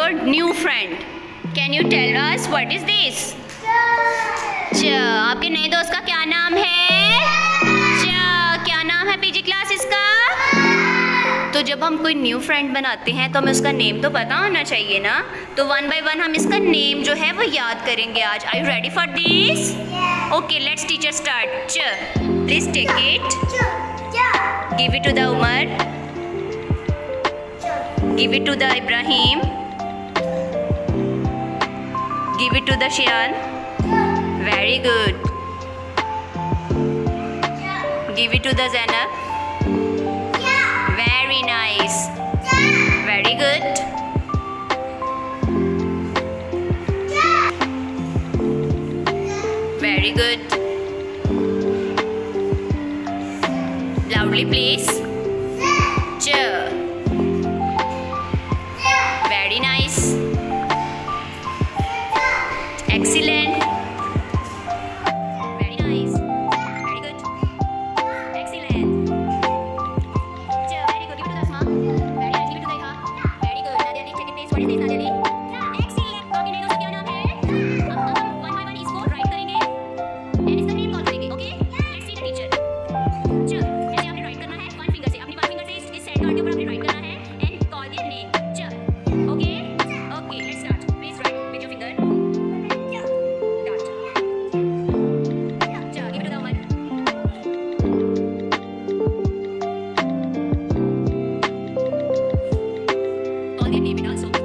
your new friend. Can you tell us what is this? अच्छा आपके नए दोस्त का क्या नाम है? अच्छा क्या नाम है पीजी क्लास इसका? तो जब हम कोई न्यू फ्रेंड बनाते हैं तो हमें उसका नेम तो पता होना चाहिए ना? तो वन बाय वन हम इसका नेम जो है वो याद करेंगे आज। I you ready for this okay let's teacher start च please take it give it to the Umar give it to the Ibrahim Give it to the Shian. Very good. Give it to the Zainab. Very nice. Very good. Very good. Lovely, please. Excellent. 店里比较熟